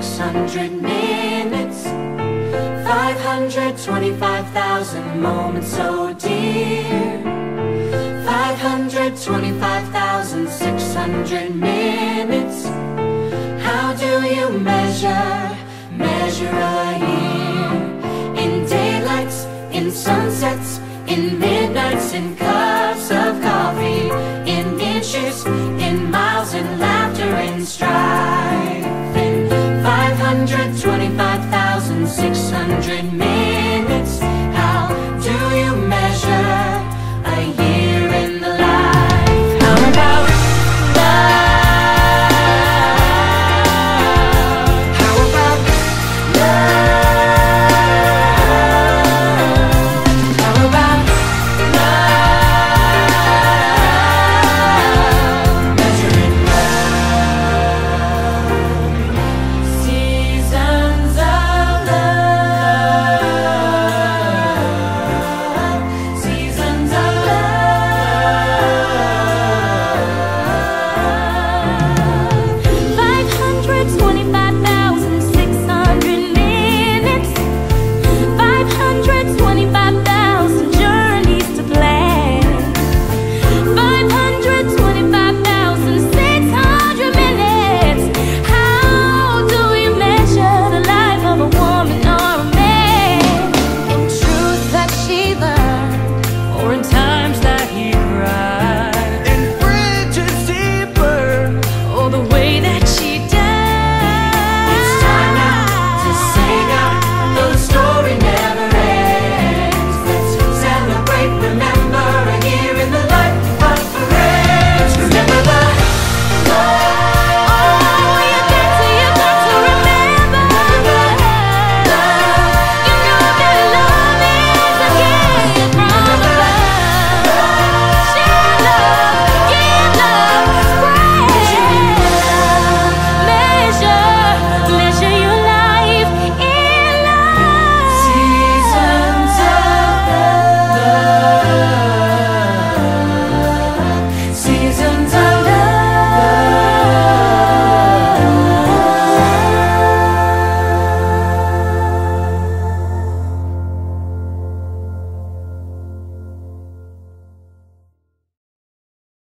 600 minutes. 525,000 moments so dear. 525,600 minutes. How do you measure, measure a year? In daylights, in sunsets, in midnights, in cups of coffee In inches, in miles, in laughter, in strife In 525,600 minutes